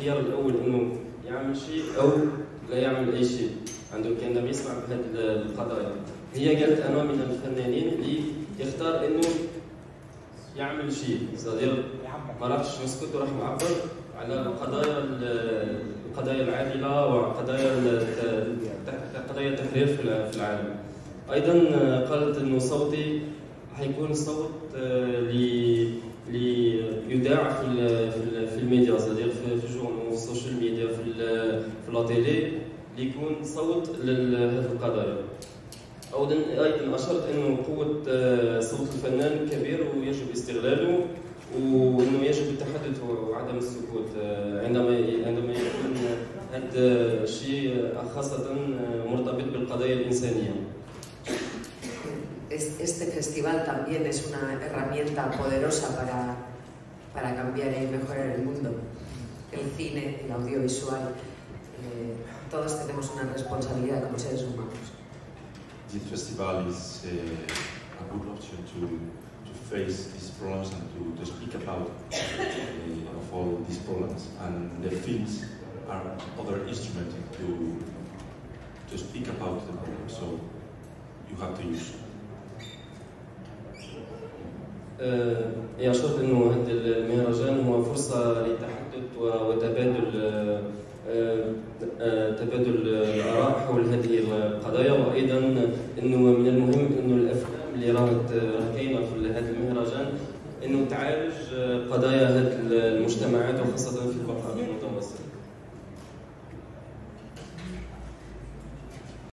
الخيار الأول إنه يعمل شيء أو لا يعمل أي شيء. عنده كان يسمع بهذه القضايا هي قالت أنا من الفنانين اللي يختار إنه يعمل شيء. صدير ما راحش نسكت وراح معبر على قضايا القضايا العادلة وقضايا قضايا التحرير في العالم. أيضا قالت إنه صوتي حيكون صوت اللي يذاع في في الميديا صديق في ال journal في ال social media في في la télé ليكون صوت لهذه القضايا. أيضا اشرت أنه قوة صوت الفنان كبير ويجب استغلاله وأنه يجب التحدث وعدم السكوت عندما عندما يكون هذا الشيء خاصة مرتبط بالقضايا الإنسانية. Este festival también es una herramienta poderosa para, para cambiar y mejorar el mundo. El cine, el audiovisual, eh, todos tenemos una responsabilidad como seres humanos. This festival is uh, a good option to, to face these problems and to, to speak about uh, of all these problems. And the films are other instrument to, to speak about the problem. So you have to use يشعر انه هذا المهرجان هو فرصة للتحدث وتبادل تبادل الآراء حول هذه القضايا. وأيضا انه من المهم انه الأفلام اللي راهت كاينة في هذا المهرجان انه تعالج قضايا هذه المجتمعات وخاصة في البحر المتوسط.